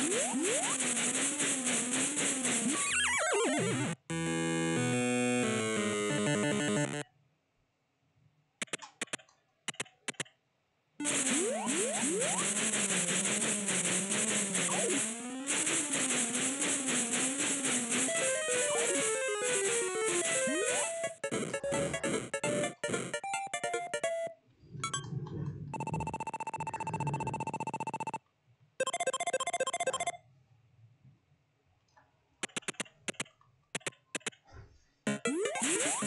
Yeah. Thank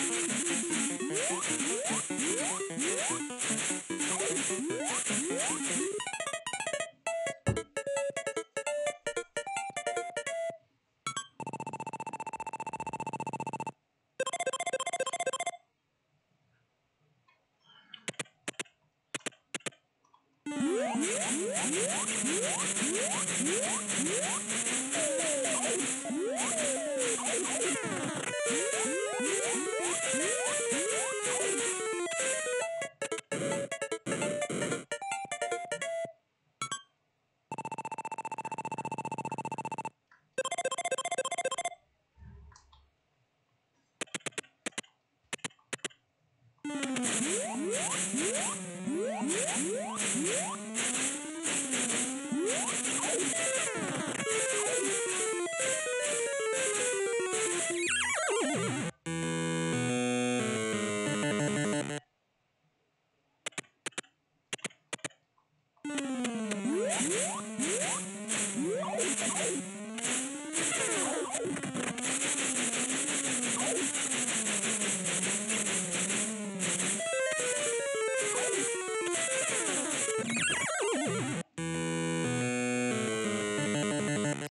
you. Woo! Woo! Woo! Woo!